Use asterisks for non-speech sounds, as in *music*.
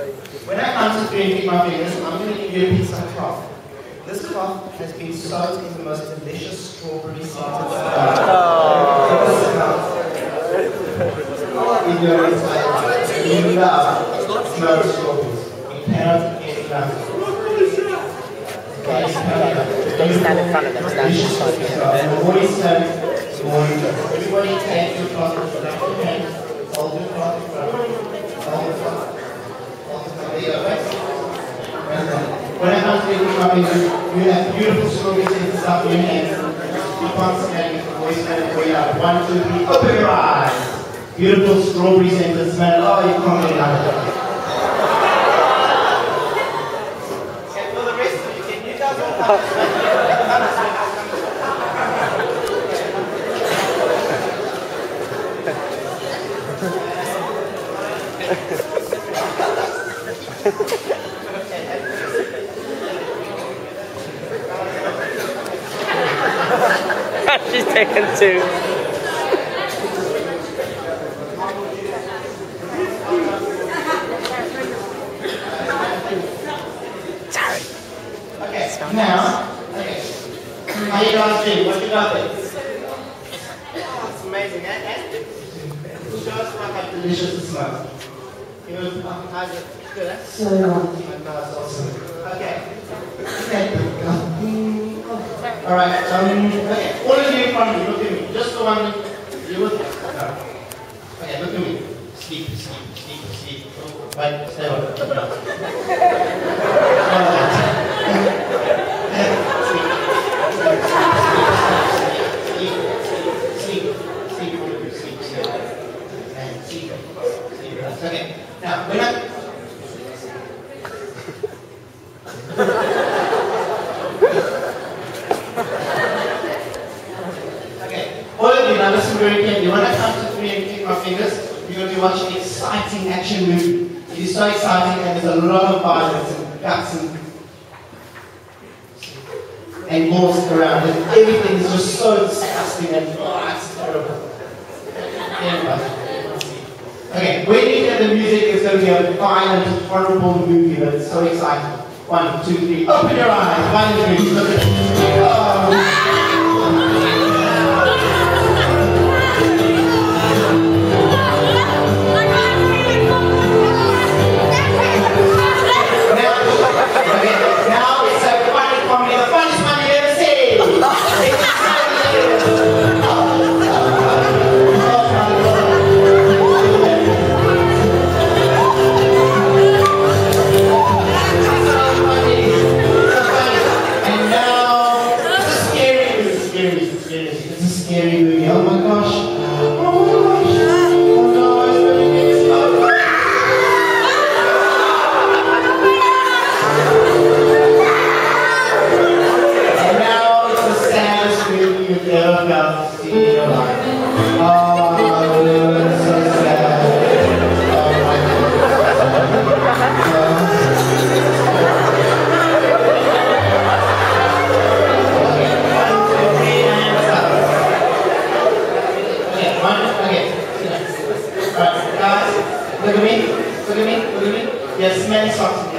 When I come to creating my fingers, I'm going to give you a piece of cloth. This cloth has been soaked in the most delicious strawberry stuff. In your entire You love strawberries. You cannot get enough. Don't stand in front of them, stand inside them. Always serve more Everybody take your cloth in. Hold your cloth in front. Hold your cloth. Hold your cloth. There you go, right? And then, when I come to you coming, you have beautiful strawberries and in your hands. Keep on smelling the voice and way up. One, two, three, open your eyes. Beautiful strawberries and the smell. Oh, you can't get enough of it. And for the *laughs* rest of you, can you taken two. Sorry. Okay, now, okay. How you guys doing? What you got there? It's amazing, eh? eh? Show us how delicious it smells. You know, how's it? Good, eh? So, um, That's awesome. Okay. Okay. Alright, um, okay. All of you in front of me, look at me. Just the one you look Okay, look at me. Sleep, sleep, sleep, sleep. Right, stay on. Sleep, sleep, sleep, sleep, sleep, sleep. And sleep, sleep. Okay. Now, when I Okay, all of you very carefully. When I come to three and click my fingers, you're going to be watching exciting action movie. It is so exciting and there's a lot of violence and guts and, and gore around and everything is just so disgusting and oh, it's terrible. Anyway. Okay, when you hear the music, it's going to be a violent, horrible movie, but it's so exciting. One, two, three. Open your eyes. Two, three. Look at it. Oh. It's a scary movie. Oh my gosh. Oh my gosh. Oh no, And now it's the saddest movie you've ever got to see in your life. Oh, Yes, many socks.